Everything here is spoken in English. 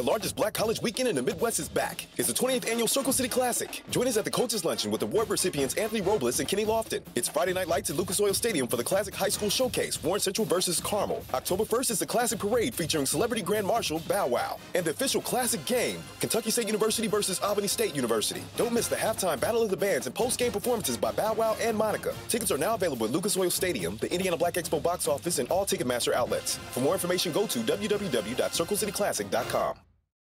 The largest black college weekend in the Midwest is back. It's the 20th annual Circle City Classic. Join us at the Coaches Luncheon with award recipients Anthony Robles and Kenny Lofton. It's Friday night lights at Lucas Oil Stadium for the Classic High School Showcase, Warren Central versus Carmel. October 1st is the Classic Parade featuring celebrity Grand Marshal Bow Wow. And the official Classic game, Kentucky State University versus Albany State University. Don't miss the halftime Battle of the Bands and post-game performances by Bow Wow and Monica. Tickets are now available at Lucas Oil Stadium, the Indiana Black Expo box office, and all Ticketmaster outlets. For more information, go to www.circlecityclassic.com.